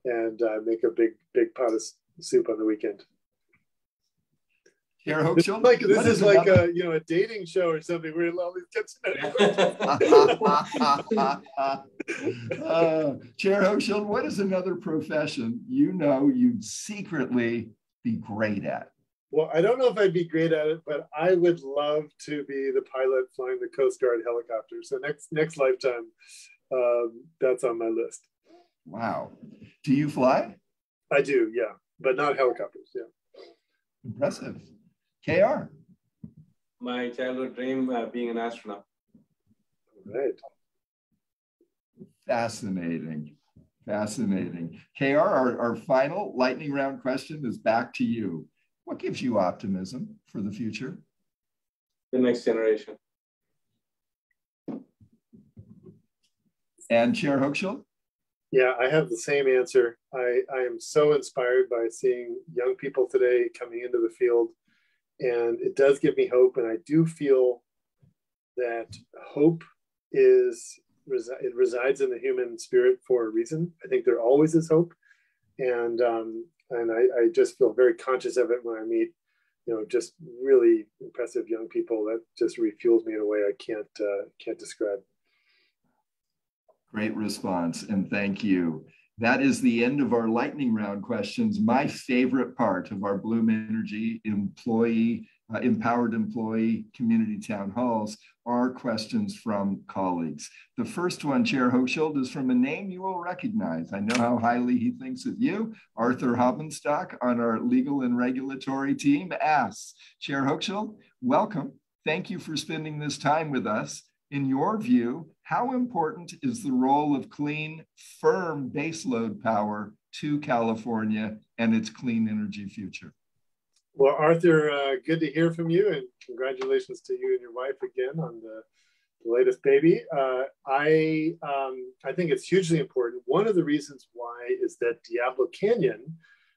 [SPEAKER 3] and uh, make a big big pot of soup on the weekend.
[SPEAKER 1] Chair Hochschild?
[SPEAKER 3] Like this is, is like a you know a dating show or something where all these kids.
[SPEAKER 1] uh, Chair Hochschild, what is another profession you know you'd secretly be great at?
[SPEAKER 3] Well, I don't know if I'd be great at it, but I would love to be the pilot flying the Coast Guard helicopter. So next next lifetime, um, that's on my list.
[SPEAKER 1] Wow. Do you fly?
[SPEAKER 3] I do, yeah, but not helicopters. Yeah.
[SPEAKER 1] Impressive. KR.
[SPEAKER 4] My childhood dream uh, being an astronaut.
[SPEAKER 3] Right.
[SPEAKER 1] Fascinating. Fascinating. KR, our, our final lightning round question is back to you. What gives you optimism for the future?
[SPEAKER 4] The next generation.
[SPEAKER 1] And Chair Hochschild?
[SPEAKER 3] Yeah, I have the same answer. I, I am so inspired by seeing young people today coming into the field, and it does give me hope. And I do feel that hope is it resides in the human spirit for a reason. I think there always is hope, and um, and I, I just feel very conscious of it when I meet, you know, just really impressive young people. That just refuels me in a way I can't uh, can't describe.
[SPEAKER 1] Great response, and thank you. That is the end of our lightning round questions. My favorite part of our Bloom Energy employee, uh, empowered employee community town halls are questions from colleagues. The first one, Chair Hochschild, is from a name you will recognize. I know how highly he thinks of you. Arthur Habenstock on our legal and regulatory team asks, Chair Hochschild, welcome. Thank you for spending this time with us in your view, how important is the role of clean, firm baseload power to California and its clean energy future?
[SPEAKER 3] Well, Arthur, uh, good to hear from you, and congratulations to you and your wife again on the, the latest baby. Uh, I um, I think it's hugely important. One of the reasons why is that Diablo Canyon,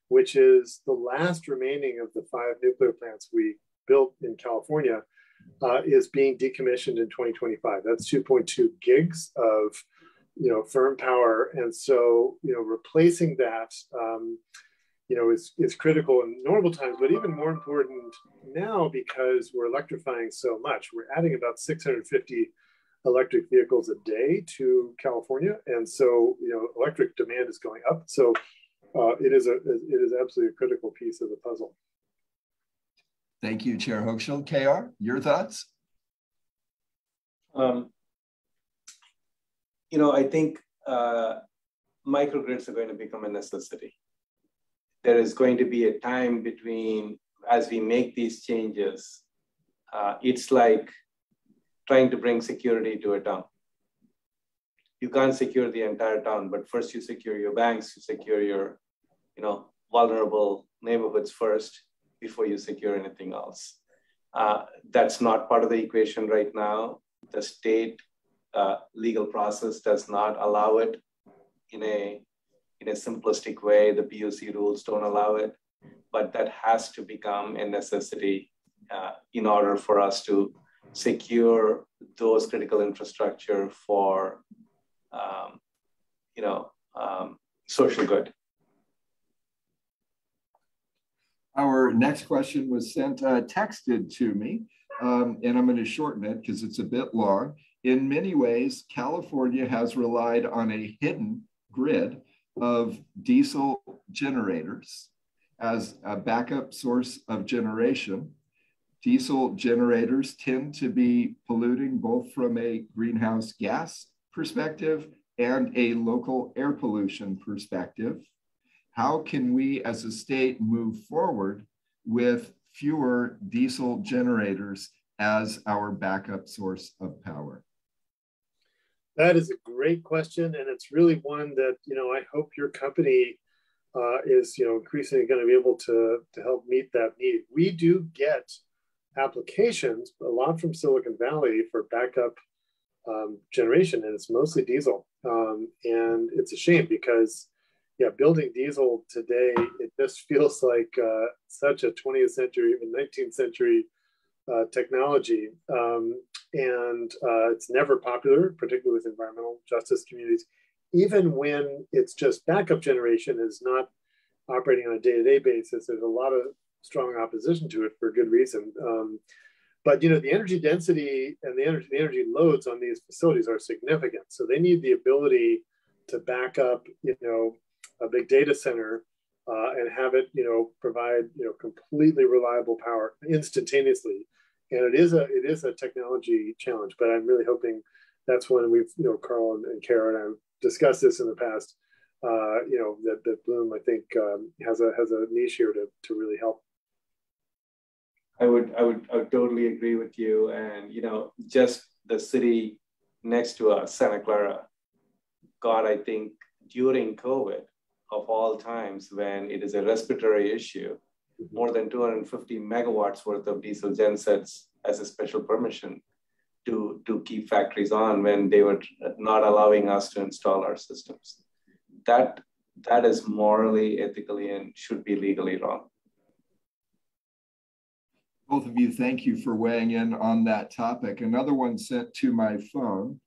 [SPEAKER 3] which is the last remaining of the five nuclear plants we built in California, uh, is being decommissioned in 2025. That's 2.2 gigs of you know firm power, and so you know replacing that um, you know is is critical in normal times, but even more important now because we're electrifying so much. We're adding about 650 electric vehicles a day to California, and so you know electric demand is going up. So uh, it is a it is absolutely a critical piece of the puzzle.
[SPEAKER 1] Thank you, Chair Hochschild. KR, your thoughts? Um,
[SPEAKER 4] you know, I think uh, microgrids are going to become a necessity. There is going to be a time between, as we make these changes, uh, it's like trying to bring security to a town. You can't secure the entire town, but first you secure your banks, you secure your, you know, vulnerable neighborhoods first, before you secure anything else. Uh, that's not part of the equation right now. The state uh, legal process does not allow it in a in a simplistic way. The PUC rules don't allow it, but that has to become a necessity uh, in order for us to secure those critical infrastructure for um, you know um, social good.
[SPEAKER 1] Our next question was sent, uh, texted to me, um, and I'm going to shorten it because it's a bit long. In many ways, California has relied on a hidden grid of diesel generators as a backup source of generation. Diesel generators tend to be polluting both from a greenhouse gas perspective and a local air pollution perspective how can we as a state move forward with fewer diesel generators as our backup source of power?
[SPEAKER 3] That is a great question, and it's really one that you know I hope your company uh, is you know increasingly going to be able to to help meet that need. We do get applications a lot from Silicon Valley for backup um, generation, and it's mostly diesel, um, and it's a shame because yeah, building diesel today, it just feels like uh, such a 20th century, even 19th century uh, technology. Um, and uh, it's never popular, particularly with environmental justice communities. Even when it's just backup generation is not operating on a day-to-day basis, there's a lot of strong opposition to it for good reason. Um, but you know, the energy density and the energy, the energy loads on these facilities are significant. So they need the ability to back up, you know, a big data center uh, and have it, you know, provide you know completely reliable power instantaneously. And it is a it is a technology challenge, but I'm really hoping that's when we've you know Carl and, and KR and I have discussed this in the past. Uh, you know that, that Bloom I think um, has a has a niche here to to really help.
[SPEAKER 4] I would I would I would totally agree with you, and you know just the city next to us, Santa Clara, God, I think during COVID of all times when it is a respiratory issue, more than 250 megawatts worth of diesel gensets as a special permission to, to keep factories on when they were not allowing us to install our systems. That, that is morally, ethically, and should be legally wrong.
[SPEAKER 1] Both of you, thank you for weighing in on that topic. Another one sent to my phone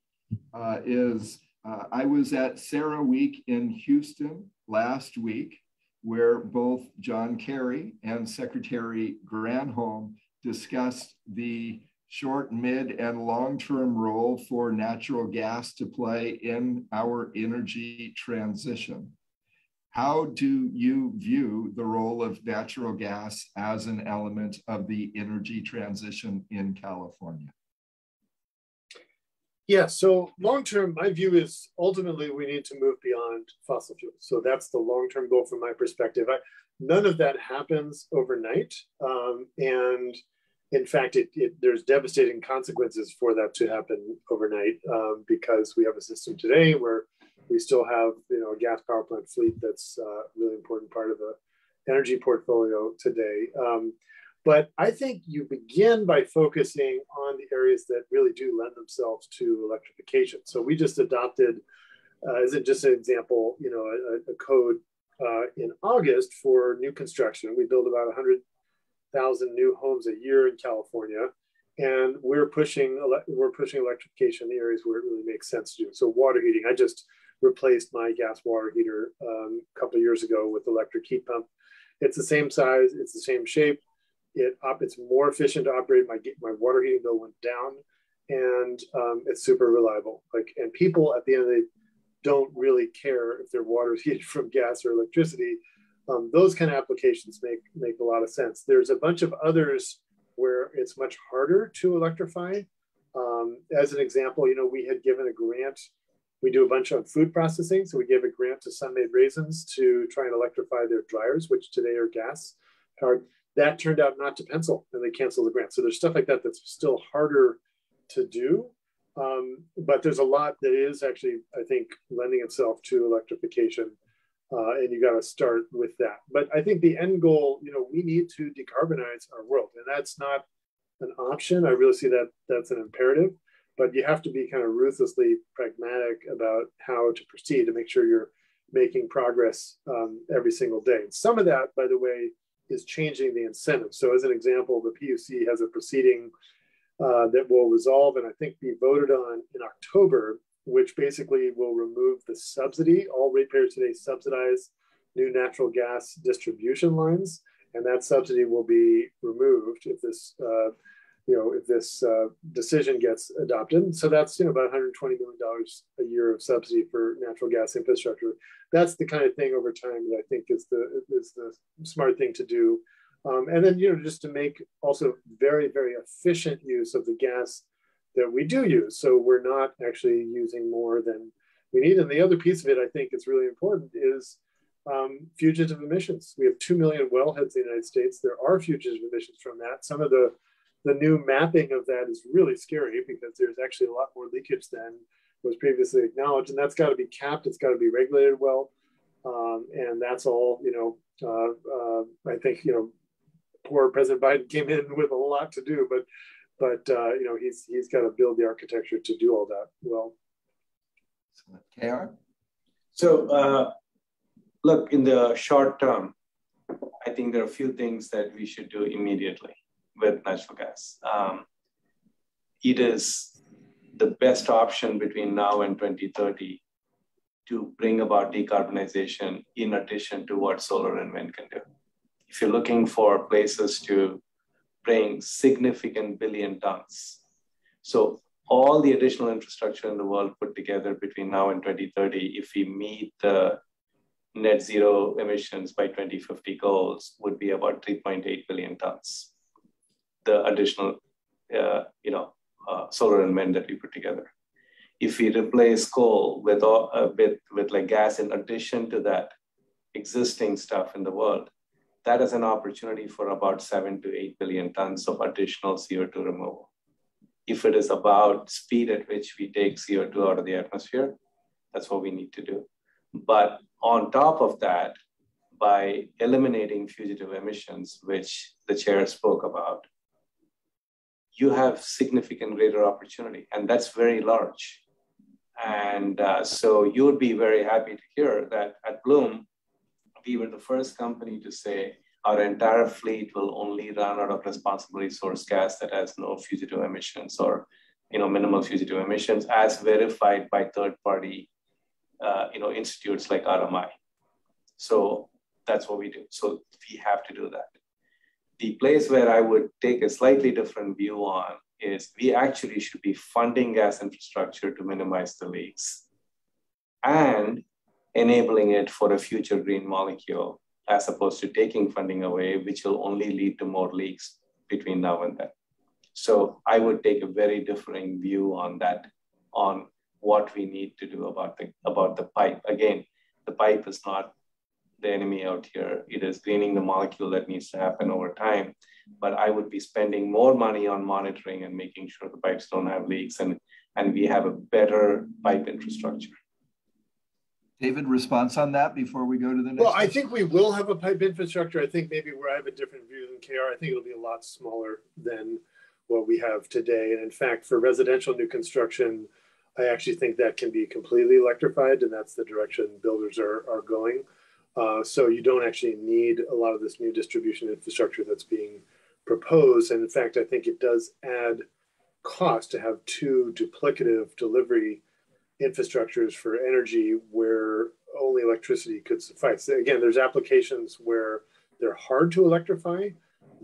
[SPEAKER 1] uh, is uh, I was at CERAWeek in Houston last week where both John Kerry and Secretary Granholm discussed the short, mid, and long-term role for natural gas to play in our energy transition. How do you view the role of natural gas as an element of the energy transition in California?
[SPEAKER 3] Yeah, so long term, my view is ultimately we need to move beyond fossil fuels. So that's the long term goal from my perspective. I, none of that happens overnight. Um, and in fact, it, it, there's devastating consequences for that to happen overnight um, because we have a system today where we still have you know a gas power plant fleet that's a really important part of the energy portfolio today. Um, but I think you begin by focusing on the areas that really do lend themselves to electrification. So we just adopted, uh, as just an example, you know, a, a code uh, in August for new construction. We build about 100,000 new homes a year in California, and we're pushing we're pushing electrification in the areas where it really makes sense to do. So water heating. I just replaced my gas water heater um, a couple of years ago with electric heat pump. It's the same size, it's the same shape it op, it's more efficient to operate. My my water heating bill went down, and um, it's super reliable. Like and people at the end of the day don't really care if their water is heated from gas or electricity. Um, those kind of applications make make a lot of sense. There's a bunch of others where it's much harder to electrify. Um, as an example, you know, we had given a grant. We do a bunch of food processing, so we gave a grant to Sun-Maid Raisins to try and electrify their dryers, which today are gas powered that turned out not to pencil and they canceled the grant. So there's stuff like that that's still harder to do. Um, but there's a lot that is actually, I think, lending itself to electrification. Uh, and you got to start with that. But I think the end goal, you know, we need to decarbonize our world, and that's not an option. I really see that that's an imperative. But you have to be kind of ruthlessly pragmatic about how to proceed to make sure you're making progress um, every single day. And some of that, by the way, is changing the incentive. So as an example, the PUC has a proceeding uh, that will resolve and I think be voted on in October, which basically will remove the subsidy. All ratepayers today subsidize new natural gas distribution lines, and that subsidy will be removed if this uh, you know, if this uh, decision gets adopted. So that's, you know, about $120 million a year of subsidy for natural gas infrastructure. That's the kind of thing over time that I think is the, is the smart thing to do. Um, and then, you know, just to make also very, very efficient use of the gas that we do use. So we're not actually using more than we need. And the other piece of it, I think is really important is um, fugitive emissions. We have 2 million wellheads in the United States. There are fugitive emissions from that. Some of the the new mapping of that is really scary because there's actually a lot more leakage than was previously acknowledged, and that's got to be capped. It's got to be regulated well, um, and that's all. You know, uh, uh, I think you know, poor President Biden came in with a lot to do, but but uh, you know he's he's got to build the architecture to do all that well.
[SPEAKER 1] KR.
[SPEAKER 4] So uh, look, in the short term, I think there are a few things that we should do immediately with natural gas. Um, it is the best option between now and 2030 to bring about decarbonization in addition to what solar and wind can do. If you're looking for places to bring significant billion tons, so all the additional infrastructure in the world put together between now and 2030, if we meet the net zero emissions by 2050 goals, would be about 3.8 billion tons the additional, uh, you know, uh, solar and wind that we put together. If we replace coal with, uh, with, with like gas in addition to that existing stuff in the world, that is an opportunity for about seven to eight billion tons of additional CO2 removal. If it is about speed at which we take CO2 out of the atmosphere, that's what we need to do. But on top of that, by eliminating fugitive emissions, which the chair spoke about, you have significant greater opportunity, and that's very large. And uh, so you would be very happy to hear that at Bloom, we were the first company to say our entire fleet will only run out of responsibly sourced gas that has no fugitive emissions or you know minimal fugitive emissions as verified by third party uh, you know institutes like RMI. So that's what we do. So we have to do that. The place where I would take a slightly different view on is we actually should be funding gas infrastructure to minimize the leaks and enabling it for a future green molecule as opposed to taking funding away, which will only lead to more leaks between now and then. So I would take a very differing view on that, on what we need to do about the about the pipe. Again, the pipe is not the enemy out here. It is greening the molecule that needs to happen over time. But I would be spending more money on monitoring and making sure the pipes don't have leaks and, and we have a better pipe infrastructure.
[SPEAKER 1] David, response on that before we go to the next?
[SPEAKER 3] Well, I think we will have a pipe infrastructure. I think maybe where I have a different view than KR, I think it'll be a lot smaller than what we have today. And in fact, for residential new construction, I actually think that can be completely electrified, and that's the direction builders are, are going. Uh, so you don't actually need a lot of this new distribution infrastructure that's being proposed. And in fact, I think it does add cost to have two duplicative delivery infrastructures for energy where only electricity could suffice. Again, there's applications where they're hard to electrify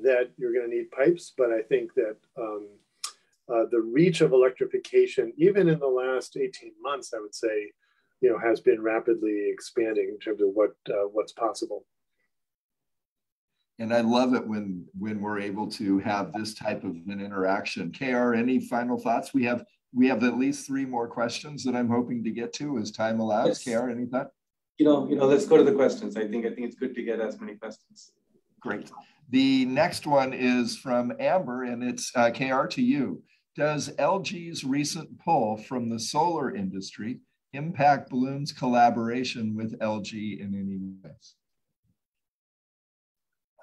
[SPEAKER 3] that you're going to need pipes, but I think that um, uh, the reach of electrification, even in the last 18 months, I would say, you know, has been rapidly expanding in terms of what uh, what's possible.
[SPEAKER 1] And I love it when when we're able to have this type of an interaction. Kr, any final thoughts? We have we have at least three more questions that I'm hoping to get to as time allows. Yes. Kr, any thought?
[SPEAKER 4] You know, you know, let's go to the questions. I think I think it's good to get as many questions.
[SPEAKER 1] Great. The next one is from Amber, and it's uh, KR to you. Does LG's recent pull from the solar industry impact Bloom's collaboration with LG in any ways?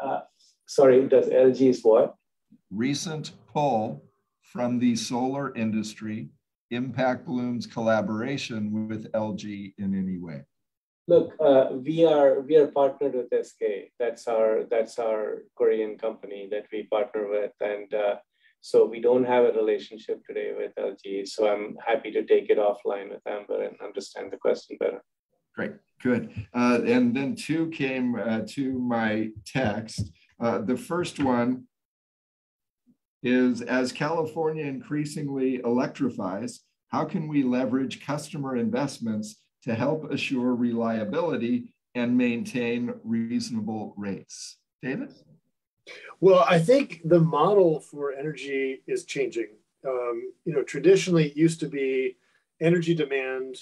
[SPEAKER 4] Uh, sorry, does LG's what?
[SPEAKER 1] Recent pull from the solar industry impact Bloom's collaboration with LG in any way?
[SPEAKER 4] Look, uh, we are we are partnered with SK. That's our that's our Korean company that we partner with, and uh, so we don't have a relationship today with LG. So I'm happy to take it offline with Amber and understand the question better.
[SPEAKER 1] Great, good. Uh, and then two came uh, to my text. Uh, the first one is as California increasingly electrifies, how can we leverage customer investments to help assure reliability and maintain reasonable rates? David?
[SPEAKER 3] Well, I think the model for energy is changing. Um, you know, traditionally it used to be energy demand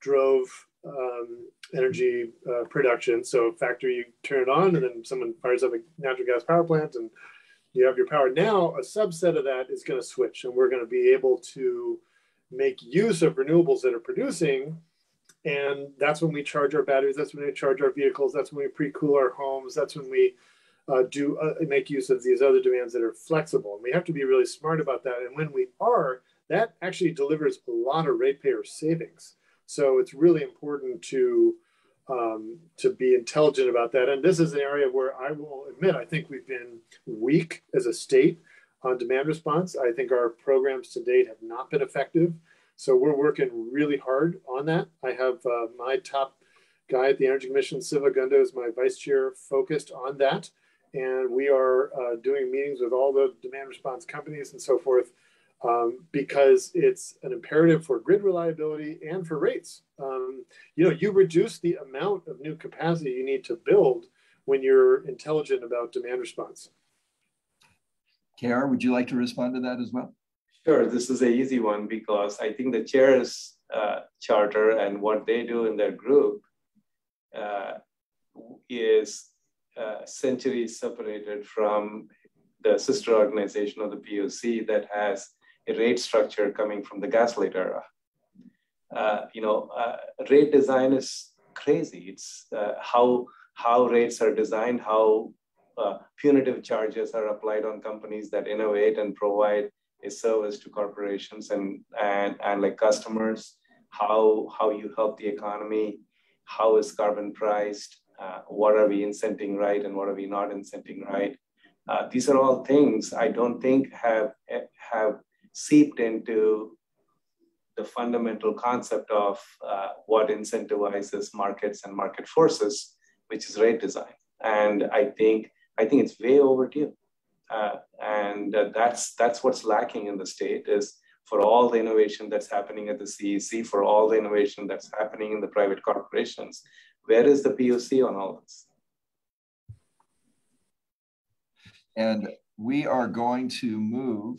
[SPEAKER 3] drove um, energy uh, production. So factory, you turn it on and then someone fires up a natural gas power plant and you have your power. Now a subset of that is going to switch and we're going to be able to make use of renewables that are producing and that's when we charge our batteries that's when we charge our vehicles that's when we pre-cool our homes that's when we uh, do uh, make use of these other demands that are flexible. And we have to be really smart about that. And when we are, that actually delivers a lot of ratepayer savings. So it's really important to um, to be intelligent about that. And this is an area where I will admit I think we've been weak as a state on demand response. I think our programs to date have not been effective. So we're working really hard on that. I have uh, my top guy at the Energy Commission, Siva Gunda, is my vice chair, focused on that and we are uh, doing meetings with all the demand response companies and so forth um, because it's an imperative for grid reliability and for rates. Um, you know, you reduce the amount of new capacity you need to build when you're intelligent about demand response.
[SPEAKER 1] KR, would you like to respond to that as well?
[SPEAKER 4] Sure, this is an easy one because I think the chair's uh, charter and what they do in their group uh, is uh, centuries separated from the sister organization of the PUC that has a rate structure coming from the gaslight era. Uh, you know, uh, rate design is crazy. It's uh, how how rates are designed, how uh, punitive charges are applied on companies that innovate and provide a service to corporations and and and like customers. How how you help the economy, how is carbon priced, what are we incenting right and what are we not incenting right. Uh, these are all things I don't think have, have seeped into the fundamental concept of uh, what incentivizes markets and market forces, which is rate design. And I think I think it's way overdue. Uh, and uh, that's that's what's lacking in the state is for all the innovation that's happening at the CEC, for all the innovation that's happening in the private corporations, where is the PUC on all this?
[SPEAKER 1] And we are going to move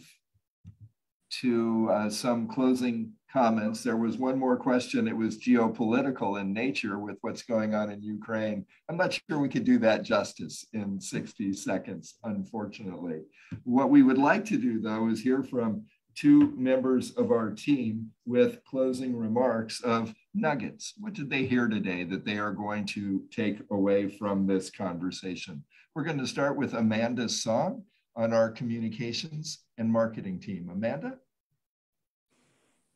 [SPEAKER 1] to uh, some closing comments. There was one more question. It was geopolitical in nature with what's going on in Ukraine. I'm not sure we could do that justice in 60 seconds, unfortunately. What we would like to do, though, is hear from two members of our team with closing remarks of nuggets. What did they hear today that they are going to take away from this conversation? We're going to start with Amanda's Song on our communications and marketing team. Amanda?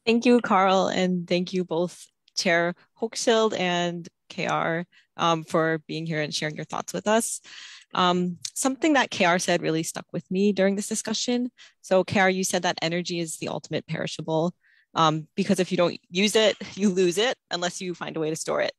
[SPEAKER 5] Thank you, Carl, and thank you both Chair Hochschild and KR um, for being here and sharing your thoughts with us. Um, something that KR said really stuck with me during this discussion. So KR, you said that energy is the ultimate perishable um, because if you don't use it, you lose it unless you find a way to store it.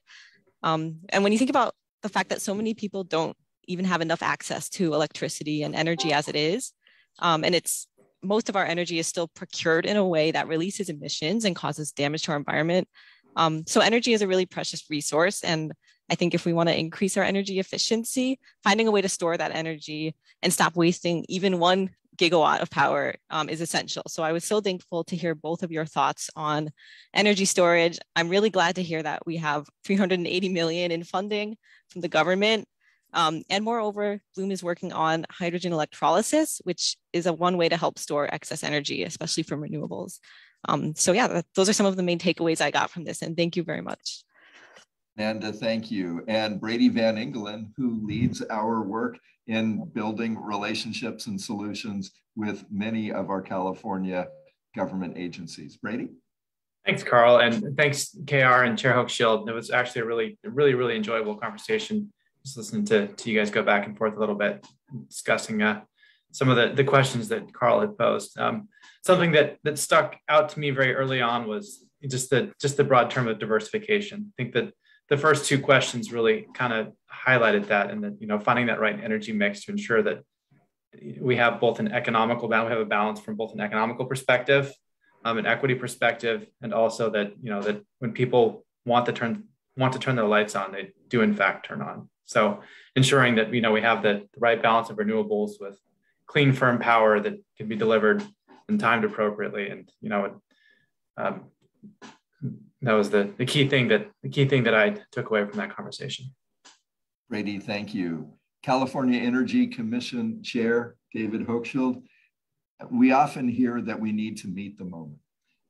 [SPEAKER 5] Um, and when you think about the fact that so many people don't even have enough access to electricity and energy as it is, um, and it's most of our energy is still procured in a way that releases emissions and causes damage to our environment. Um, so energy is a really precious resource. And I think if we want to increase our energy efficiency, finding a way to store that energy and stop wasting even one gigawatt of power um, is essential. So I was so thankful to hear both of your thoughts on energy storage. I'm really glad to hear that we have 380 million in funding from the government um, and moreover, Bloom is working on hydrogen electrolysis, which is a one way to help store excess energy, especially from renewables. Um, so yeah, those are some of the main takeaways I got from this. And thank you very much.
[SPEAKER 1] Amanda, thank you. And Brady Van Engelen, who leads our work in building relationships and solutions with many of our California government agencies. Brady?
[SPEAKER 6] Thanks, Carl, and thanks, KR and Chair Hochschild. It was actually a really, really, really enjoyable conversation just listening to, to you guys go back and forth a little bit, discussing uh, some of the, the questions that Carl had posed. Um, something that that stuck out to me very early on was just the just the broad term of diversification. I think that the first two questions really kind of highlighted that, and that you know finding that right energy mix to ensure that we have both an economical balance, we have a balance from both an economical perspective, um, an equity perspective, and also that you know that when people want to turn want to turn their lights on, they do in fact turn on. So ensuring that you know we have the, the right balance of renewables with clean, firm power that can be delivered and timed appropriately, and you know, um, that was the, the key thing that the key thing that I took away from that conversation.
[SPEAKER 1] Brady, thank you. California Energy Commission Chair David Hochschild. We often hear that we need to meet the moment.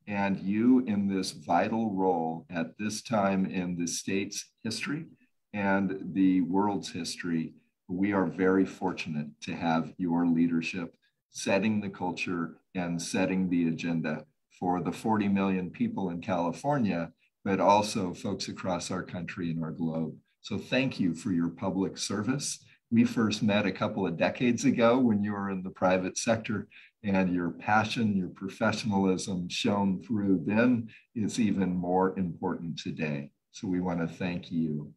[SPEAKER 1] And you, in this vital role at this time in the state's history, and the world's history, we are very fortunate to have your leadership setting the culture and setting the agenda for the 40 million people in California, but also folks across our country and our globe. So thank you for your public service. We first met a couple of decades ago when you were in the private sector, and your passion, your professionalism shown through then is even more important today. So we want to thank you.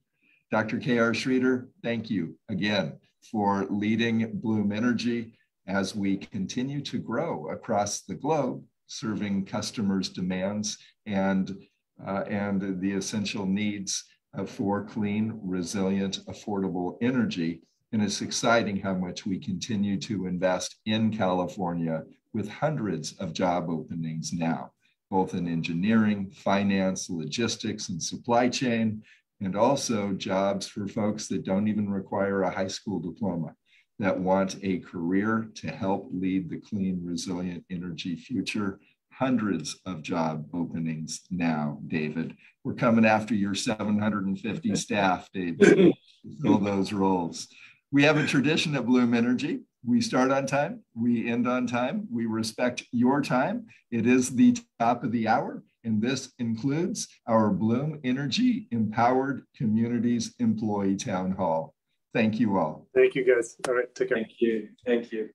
[SPEAKER 1] Dr. K.R. Sridhar, thank you again for leading Bloom Energy as we continue to grow across the globe, serving customers' demands and, uh, and the essential needs for clean, resilient, affordable energy. And it's exciting how much we continue to invest in California with hundreds of job openings now, both in engineering, finance, logistics, and supply chain, and also jobs for folks that don't even require a high school diploma that want a career to help lead the clean, resilient energy future. Hundreds of job openings now, David. We're coming after your 750 staff, David, fill those roles. We have a tradition at Bloom Energy. We start on time, we end on time, we respect your time. It is the top of the hour and this includes our Bloom Energy Empowered Communities Employee Town Hall. Thank you all.
[SPEAKER 3] Thank you, guys. All right, take care.
[SPEAKER 4] Thank you. Thank you.